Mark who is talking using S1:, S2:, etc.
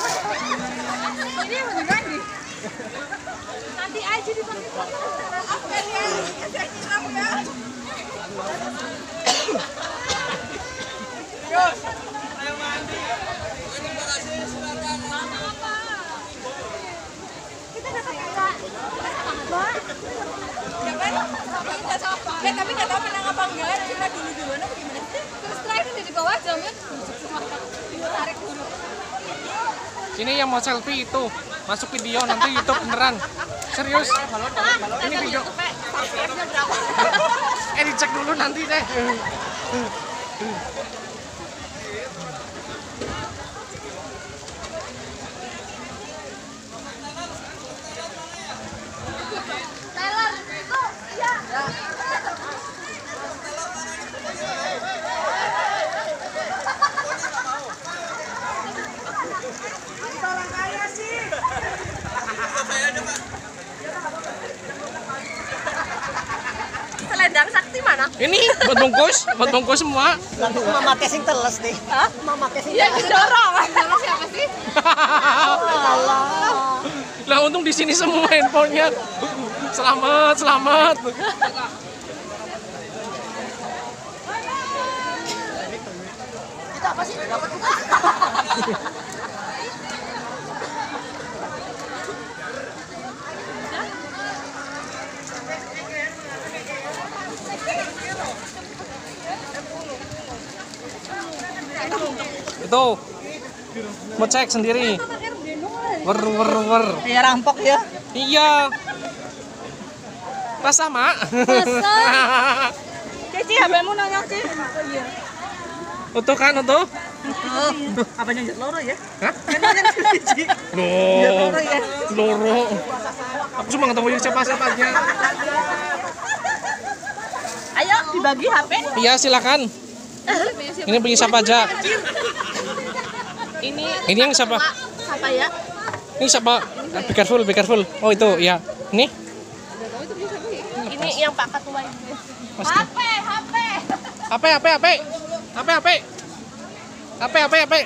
S1: Ini beneran nih. Nanti aja di mandi. Terima kasih. Apa? Kita dapat
S2: Ya tapi nggak tahu menang apa enggak. Cuma dulu-duluan gimana?
S3: Sini yang mau selfie itu masuk video nanti YouTube beneran. Serius. Ini video. Eh dicek dulu nanti deh.
S1: Tyler, itu ya.
S2: Selendang sakti mana?
S3: Ini buat bungkus, buat bungkus semua.
S4: Lalu mama casing teles nih.
S2: Hah?
S4: Mama casing
S2: Iya, didorong.
S1: Dulu siapa sih?
S3: lah untung di sini semua handphonenya. Selamat, selamat.
S4: Kita apa sih?
S3: Itu mau cek sendiri. Wer wer wer.
S4: Kayak rampok ya.
S3: Iya. Pas sama.
S2: Cici, HP-mu nanya, Ci.
S3: Utuh kan utuh?
S4: Apa yang loro ya?
S3: Hah?
S4: Iya,
S3: Loh.
S4: loro ya.
S3: Loro. Aku cuma nggak tahu siapa siapanya.
S2: Ayo, dibagi HP.
S3: Iya silakan. Ini punya siapa aja?
S2: Ini
S3: Ini yang siapa?
S2: siapa ya?
S3: Ini siapa? Ah, Be careful, be careful. Oh itu, ya. Ini?
S2: Ini yang Pak Ketua ini. HP, HP.
S3: Apa, apa, apa? Apa, apa? Apa, apa, apa?